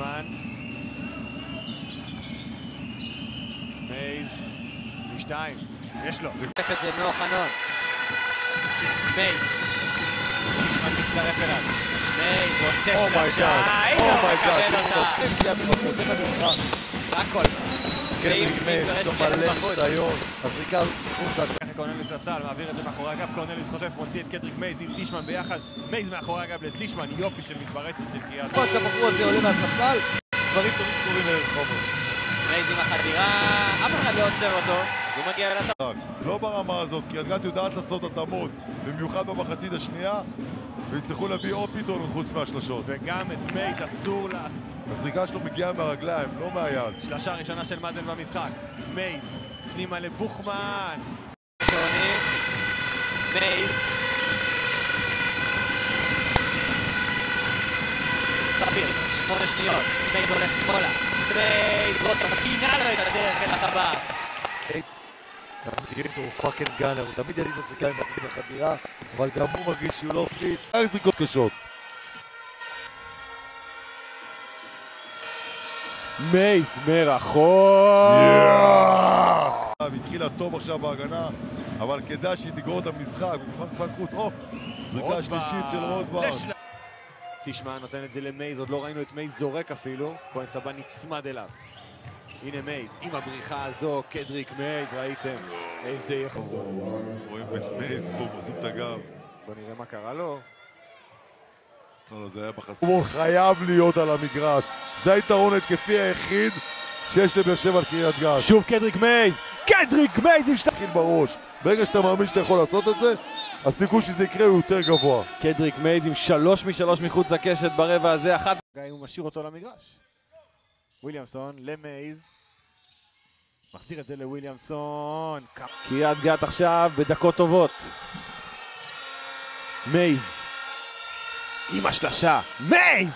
טישמן. מייז, משתיים, יש לו. חוטף את זה מאוחנון. מייז. טישמן מצטרף אליו. מייז רוצה שלושה. הנה הוא מקבל אותה. הגיע ממקום, תן לנו אותך. הכל. כן, ואם נגמר, ברשת פתאום מלא בחוץ. ניסיון. הזריקה החוצה. קורנליוס לסל, מעביר את זה מאחורי הגב, קורנליוס חוטף, מוציא את קדריק מייז עם טישמן ביחד, מייז מאחורי הגב לטישמן, יופי של מתפרצת של קריית. כשהבחור הזה עולה מהספסל, דברים טובים קורים לרחובות. מייז עם החדירה, אף אחד לא עוצר אותו. הוא מגיע אל הטבעת. לא ברמה הזאת, כי גת יודעת לעשות התאמות, במיוחד במחצית השנייה, ויצטרכו להביא עוד פתרון חוץ מהשלשות. וגם את מייז אסור לה... הזריקה שלו מגיעה מהרגליים, לא מהיד. שלושה ראשונה של מאדן במשחק. מייז, פנימה לבוכמן. שעונים. מייז. סביר, שמונה שניות. מייז הולך שמאלה. מייז רוטר פינה לו את הדרך אל הטבעת. אנחנו מכירים אותו, הוא fucking gunner, הוא תמיד יעדיף את הזריקה על החדירה, אבל גם הוא מרגיש שהוא לא fit. איך זריקות קשות? מייז מרחוק. התחילה טוב עכשיו בהגנה, אבל כדאי שהיא תגרור את המשחק, במיוחד משחק חוץ. או, זריקה שלישית של רוטברג. לשל- תשמע, נותן את זה למייז, עוד לא ראינו את מייז זורק אפילו. כהן סבן נצמד אליו. הנה מייז, עם הבריחה הזו, קדריק מייז, ראיתם? איזה יכול. רואים את מייז פה, מחזיק את הגב. בוא נראה מה קרה לו. לא, לא, זה היה בחסר. הוא חייב להיות על המגרש. זה היתרון ההתקפי היחיד שיש לבאר שבע על קריית גת. שוב קדריק מייז! קדריק מייז עם שתי... בראש. ברגע שאתה מאמין שאתה יכול לעשות את זה, הסיכוי שזה יקרה הוא יותר גבוה. קדריק מייז עם שלוש משלוש מחוץ לקשת ברבע הזה, אחת... הוא משאיר אותו למגרש. וויליאמסון למייז. מחזיר את זה לוויליאמסון. קריית גת עכשיו בדקות טובות. מייז. עם השלשה. מייז!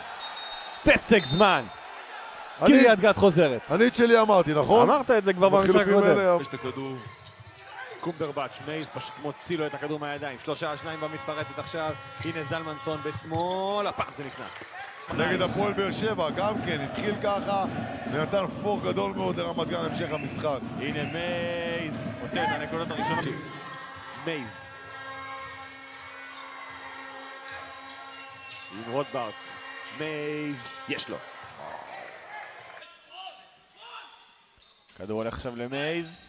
פסק זמן. אני- קריית גת חוזרת. אני את שלי אמרתי, נכון? אמרת את זה כבר במשחק הקודם. יש את הכדור. קומברבץ', מייז פשוט מוציא לו את הכדור מהידיים. שלושה, שניים במתפרצת עכשיו. הנה זלמנסון בשמאל, הפעם זה נכנס. נגד הפועל באר שבע, גם כן, התחיל ככה, ונתן פור גדול מאוד לרמת גן המשך המשחק. הנה מייז, עושה את הנקודות הראשונות. מייז. עם רוטברט. מייז, יש לו. כדור הולך עכשיו למייז.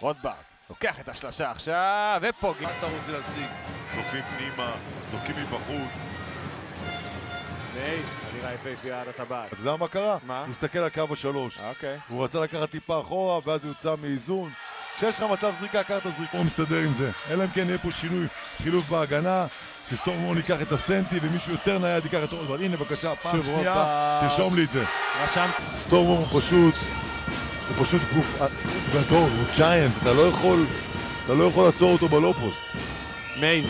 רוטברט, לוקח את השלשה עכשיו, ופוגע. מה אתה רוצה להשיג? זורקים פנימה, זורקים מבחוץ. מייז, חדירה יפהפייה עד הטבעת. אתה יודע מה קרה? מה? הוא הסתכל על קו השלוש. אוקיי. הוא רצה לקחת טיפה אחורה, ואז הוא יוצא מאיזון. כשיש לך מצב זריקה, קח את הזריקה. הוא מסתדר עם זה. אלא אם כן יהיה פה שינוי, חילוף בהגנה, שסטורמון ייקח את הסנטי, ומישהו יותר נייד ייקח את רוטברג. הנה בבקשה, פעם שנייה. תרשום לי את זה. רשמתי. סטורמון הוא פשוט, הוא פשוט גוף גדול, הוא giant, אתה לא יכול, אתה לא יכול לעצור אותו ב low post. מייז.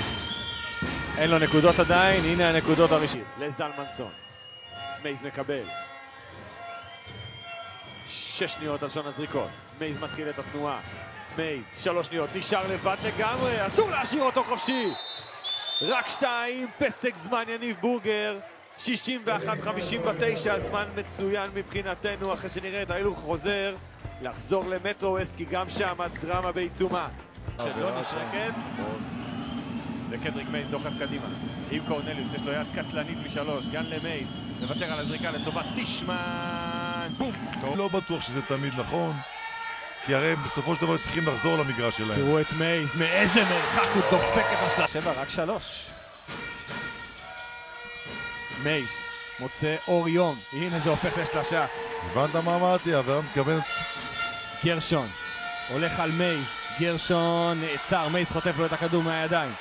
אין לו נקודות עדיין, הנה הנקודות הראשונות. לזלמנסון. מייז מקבל. שש שניות על שעון הזריקות. מייז מתחיל את התנועה. מייז, שלוש שניות, נשאר לבד לגמרי, אסור להשאיר אותו חופשי! רק שתיים, פסק זמן יניב בורגר. 61-59, זמן מצוין מבחינתנו, אחרי שנראה את ההילוך חוזר, לחזור למטרו ווסט, כי גם שם הדרמה בעיצומה. שלא נשרקת. וקדריק מייז דוחף קדימה. עם קורנליוס, יש לו יד קטלנית משלוש, גם למייז, מוותר על הזריקה לטובת טישמן, בום! לא בטוח שזה תמיד נכון, כי הרי בסופו של דבר צריכים לחזור למגרש שלהם. תראו את מייז, מאיזה מרחק הוא דופק את השלוש. שבע, רק שלוש. מייז, מוצא אור יום, הנה זה הופך לשלושה. הבנת מה אמרתי? אבל אני מתכוון... גרשון, הולך על מייז, גרשון נעצר, מייז חוטף לו את הכדור מהידיים.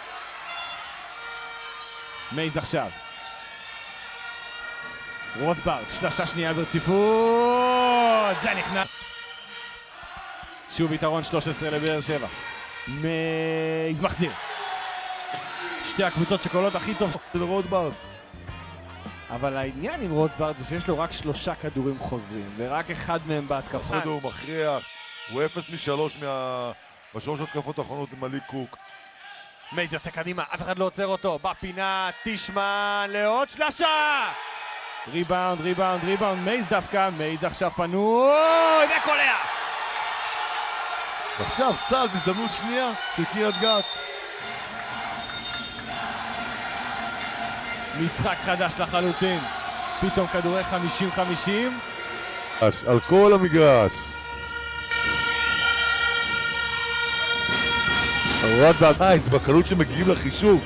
מייז עכשיו. רוטברט, שלושה שנייה ברציפות, זה נכנס. שוב יתרון 13 לבאר שבע. מייז מחזיר. שתי הקבוצות שקולות הכי טוב של רוטברט. אבל העניין עם רוטברט זה שיש לו רק שלושה כדורים חוזרים, ורק אחד מהם בהתקפה. הוא מכריח, הוא אפס משלוש מה... בשלוש התקפות האחרונות עם עלי קוק. מייז יוצא קדימה, אף אחד לא עוצר אותו, בפינה, טישמן לעוד שלושה! ריבאונד, ריבאונד, ריבאונד, מייז דווקא, מייז עכשיו פנוי, וקולע! ועכשיו סל בהזדמנות שנייה של קריית גת. משחק חדש לחלוטין. פתאום כדורי 50-50. על כל המגרש. רוטברג מייז, בקלות שמגיעים לחישוב.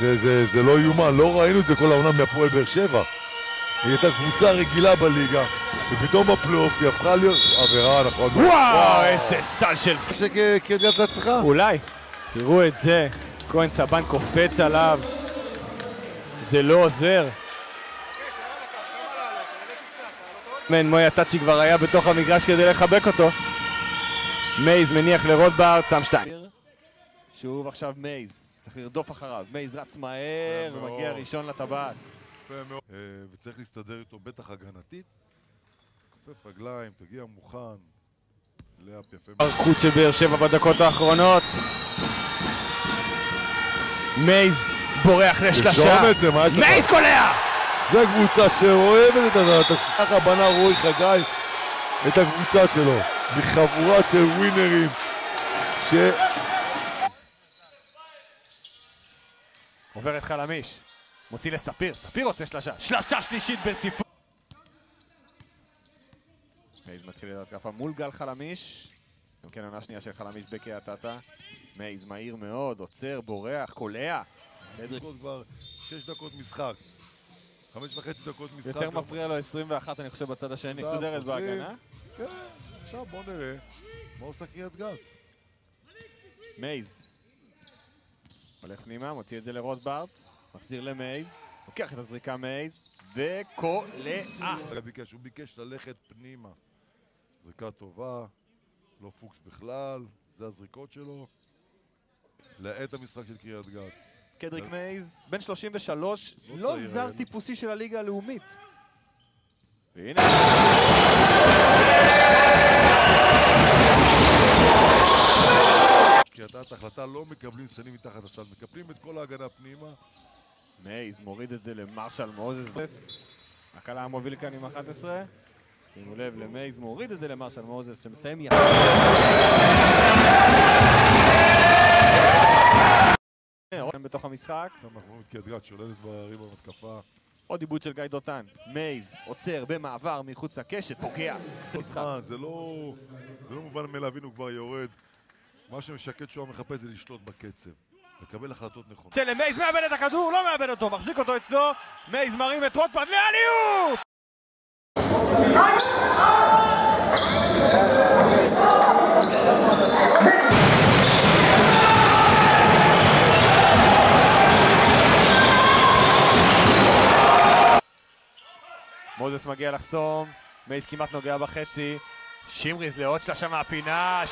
זה, זה, זה לא יאומן, לא ראינו את זה כל העונה מהפועל באר שבע. היא הייתה קבוצה רגילה בליגה, ופתאום בפלייאוף היא הפכה להיות עבירה, נכון? וואו, איזה סל של... שקריית להצלחה. אולי. תראו את זה. כהן סבן קופץ עליו. זה לא עוזר. מן מויה טאצ'י כבר היה בתוך המגרש כדי לחבק אותו. מייז מניח לרוטברט, שם שתיים. שוב עכשיו מייז, צריך לרדוף אחריו. מייז רץ מהר, מאוד. מגיע ראשון לטבעת. יפה מאוד. אה, וצריך להסתדר איתו בטח הגנתית. כופף רגליים, תגיע מוכן. layup יפה מאוד. חוץ של באר שבע בדקות האחרונות. מייז בורח לשלושה. מייז קולע! זו קבוצה שאוהבת את ה... ככה בנה רועי חגי את הקבוצה שלו. מחבורה של ווינרים ש... עובר את חלמיש. מוציא לספיר, ספיר רוצה שלושה. שלושה שלישית ברציפות. מייז מתחיל את התקפה מול גל חלמיש. גם כן עונה שנייה של חלמיש בקריית-אתא. מייז מהיר מאוד, עוצר, בורח, קולע. כבר שש דקות משחק. חמש וחצי דקות משחק. יותר מפריע לו 21, אני חושב, בצד השני. סודרת. בהגנה. כן, עכשיו בוא נראה מה עושה קריית גת. מייז. הולך פנימה, מוציא את זה לרוטברג. מחזיר למייז. לוקח את הזריקה מייז. וקולע. אגב, ביקש, הוא ביקש ללכת פנימה. זריקה טובה, לא פוקס בכלל, זה הזריקות שלו. לעת המשחק של קריית גת. קדריק מייז, בן 33, לא לא זר. טיפוסי של הליגה הלאומית. והנה, קריית גת החלטה לא מקבלים סלים מתחת לסל, מקפלים את כל ההגנה פנימה. מייז מוריד את זה למרשל מוזס. הקלה המוביל כאן עם 11. שימו לב למייז, מוריד את זה למרשל מוזס, שמסיים יחד. בתוך המשחק. עוד עיבוד של גיא דותן. מייז עוצר במעבר מחוץ לקשת, פוגע. זה לא, זה לא מובן מאליו, הנה הוא כבר יורד. מה שמשקד שואה מחפש זה לשלוט בקצב. לקבל החלטות נכונות. יוצא למייז, מאבד את הכדור, לא מאבד אותו, מחזיק אותו אצלו. מייז מרים את רוטפרד לאליופ! מוזס מגיע לחסום, מייז כמעט נוגע בחצי, שמריז לעוד שלושה מהפינה.